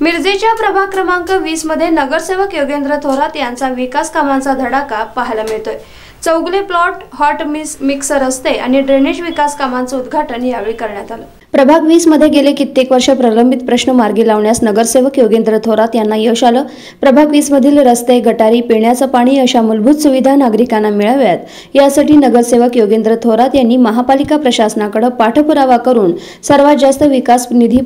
मिरजेच्या प्रभाग क्रमांक वीसमध्ये नगरसेवक योगेंद्र थोरात यांचा विकास कामांचा धडाका पाहायला मिळतोय. चौगले प्लॉट हॉट मिस मिक्स रस्ते आणि ड्रेनेज विकास कामांचं उद्घाटन यावेळी करण्यात आलं. प्रभाग वीसमध्ये गेले कित्येक वर्ष प्रलंबित प्रश्न मार्गी लावण्यास नगरसेवक योगेंद्र थोरात यांना यश आलं. प्रभाग वीस मधील रस्ते गटारी पिण्याचं पाणी अशा मूलभूत सुविधा नागरिकांना मिळाव्यात. यासाठी नगरसेवक योगेंद्र थोरात यांनी महापालिका प्रशासनाकडे पाठपुरावा करून सर्वात जास्त विकास निधी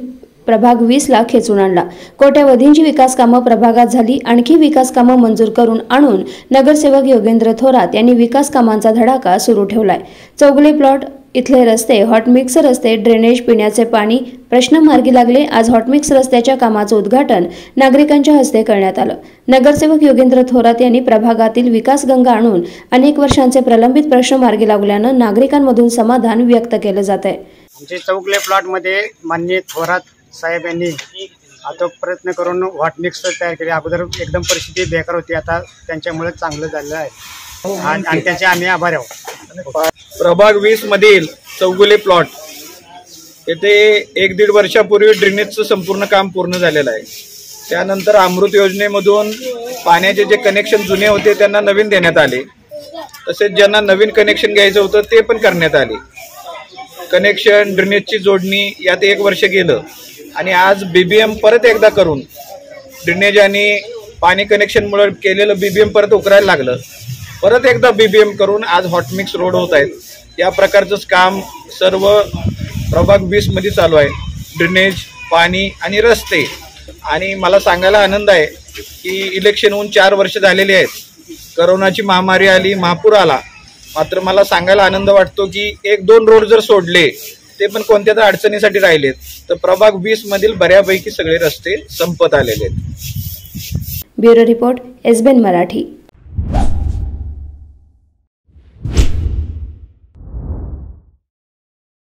प्रभाग वीसला खेचून आणला. कोट्यावधींची विकास कामं प्रभागात झाली आणखी विकास कामं मंजूर करून आणून नगरसेवक योगेंद्र थोरात यांनी विकास कामांचा धडाका सुरू ठेवलाय. चौगले प्लॉट इथले रस्ते हॉटमिक्स रस्ते ड्रेनेज पिण्याचे पाणी प्रश्न मार्गी लागले आज हॉटमिक्स रस्त्याच्या कामाचं उद्घाटन नागरिकांच्या हस्ते करण्यात आलं. नगरसेवक योगेंद्र थोरात यांनी प्रभागातील विकास गंगा आणून अनेक वर्षांचे प्रलंबित प्रश्न मार्गी लागल्यानं नागरिकांमधून समाधान व्यक्त केलं जात आहे आमचे चौकले प्लॉटमध्ये माननीय थोरात साहेब यांनी आता प्रयत्न करून हॉट तयार केले. अगोदर एकदम परिस्थिती बेकार होती आता त्यांच्यामुळे चांगलं झालेलं आहे. आणि आणि आम्ही आभार आहोत. प्रभाग वीस मधील चौगुले प्लॉट येथे एक दीड वर्षापूर्वी ड्रेनेजचं संपूर्ण काम पूर्ण झालेलं आहे. त्यानंतर अमृत योजनेमधून पाण्याचे जे कनेक्शन जुने होते त्यांना नवीन देण्यात आले. तसेच ज्यांना नवीन कनेक्शन घ्यायचं होतं ते पण करण्यात आले. कनेक्शन ड्रेनेजची जोडणी यात एक वर्ष गेलं. आणि आज बीबीएम परत एकदा करून ड्रेनेज आणि पाणी कनेक्शनमुळे केलेलं बीबीएम परत उकरायला लागलं. परत एकदा बीबीएम करून आज हॉटमिक्स रोड होत आहेत. या प्रकारचंच काम सर्व प्रभाग वीसमध्ये चालू आहे. ड्रेनेज पाणी आणि रस्ते. आणि मला सांगायला आनंद आहे की इलेक्शन होऊन चार वर्ष झालेली आहेत. करोनाची महामारी आली महापूर आला. मात्र मला सांगायला आनंद वाटतो की एक दोन रोड जर सोडले ते पण कोणत्या तर अडचणीसाठी राहिलेत. तर प्रभाग वीस मधील बऱ्यापैकी सगळे रस्ते संपत आलेले आहेत. ब्युरो रिपोर्ट एसबेन मराठी.